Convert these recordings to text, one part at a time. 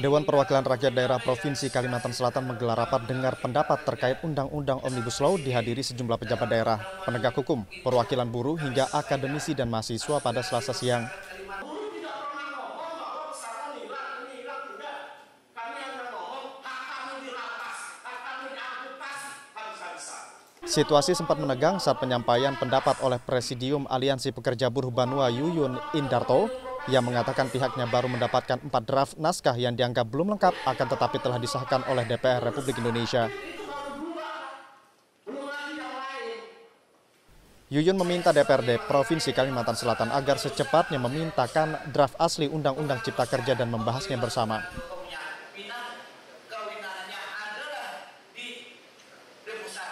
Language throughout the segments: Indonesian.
Dewan Perwakilan Rakyat Daerah Provinsi Kalimantan Selatan menggelar rapat dengar pendapat terkait Undang-Undang Omnibus Law dihadiri sejumlah pejabat daerah, penegak hukum, perwakilan buruh hingga akademisi dan mahasiswa pada selasa siang. Situasi sempat menegang saat penyampaian pendapat oleh Presidium Aliansi Pekerja Buruh Banua Yuyun Indarto yang mengatakan pihaknya baru mendapatkan empat draft naskah yang dianggap belum lengkap akan tetapi telah disahkan oleh DPR Republik Indonesia. Yuyun meminta DPRD Provinsi Kalimantan Selatan agar secepatnya memintakan draft asli Undang-Undang Cipta Kerja dan membahasnya bersama.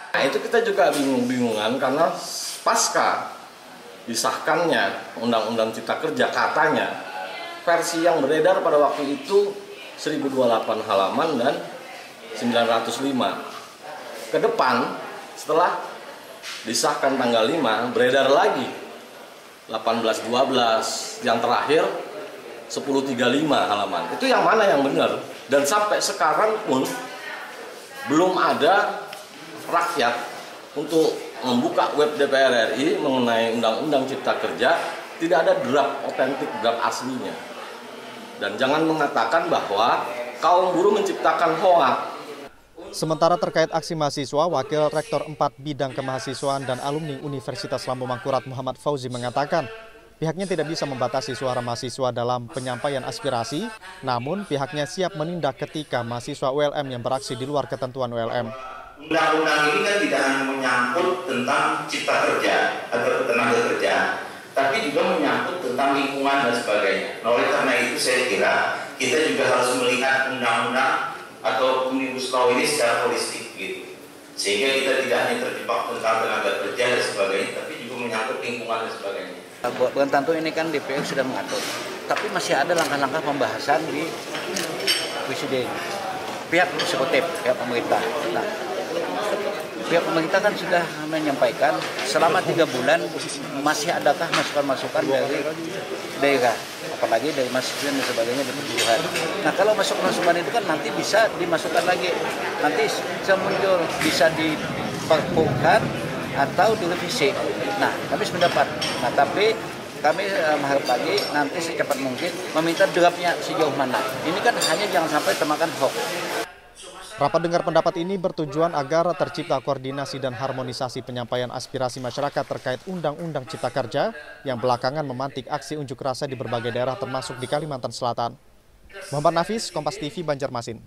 Nah itu kita juga bingung-bingungan karena pasca disahkannya Undang-Undang Cipta Kerja katanya versi yang beredar pada waktu itu 1028 halaman dan 905. Ke depan setelah disahkan tanggal 5 beredar lagi 1812 yang terakhir 1035 halaman. Itu yang mana yang benar? Dan sampai sekarang pun belum ada rakyat untuk membuka web DPR RI mengenai Undang-Undang Cipta Kerja tidak ada draft otentik draft aslinya. Dan jangan mengatakan bahwa kaum buruh menciptakan hoak. Sementara terkait aksi mahasiswa, Wakil Rektor 4 Bidang Kemahasiswaan dan Alumni Universitas Lampung Mangkurat Muhammad Fauzi mengatakan, pihaknya tidak bisa membatasi suara mahasiswa dalam penyampaian aspirasi, namun pihaknya siap menindak ketika mahasiswa ULM yang beraksi di luar ketentuan ULM undang-undang ini kan tidak hanya menyangkut tentang cipta kerja atau tenaga kerja, tapi juga menyangkut tentang lingkungan dan sebagainya. Nah, oleh karena itu saya kira kita juga harus melihat undang-undang atau omnibus law ini secara holistik gitu. Sehingga kita tidak hanya terjebak tentang tenaga kerja dan sebagainya, tapi juga menyangkut lingkungan dan sebagainya. Bukan tentu ini kan DPR sudah mengatur, tapi masih ada langkah-langkah pembahasan di presiden pihak eksekutif, pihak pemerintah. Nah, pihak pemerintah kan sudah menyampaikan selama tiga bulan masih adakah masukan-masukan dari daerah apalagi dari mahasiswa dan sebagainya di perguruan. Nah kalau masukan-masukan itu kan nanti bisa dimasukkan lagi, nanti bisa muncul, bisa diperpukan atau direvisi. Nah kami sependapat. Nah tapi kami eh, mengharap lagi nanti secepat mungkin meminta draftnya sejauh mana. Ini kan hanya jangan sampai termakan hoax. Rapat dengar pendapat ini bertujuan agar tercipta koordinasi dan harmonisasi penyampaian aspirasi masyarakat terkait Undang-Undang Cipta Kerja yang belakangan memantik aksi unjuk rasa di berbagai daerah termasuk di Kalimantan Selatan. Muhammad Nafis, Kompas TV, Banjarmasin.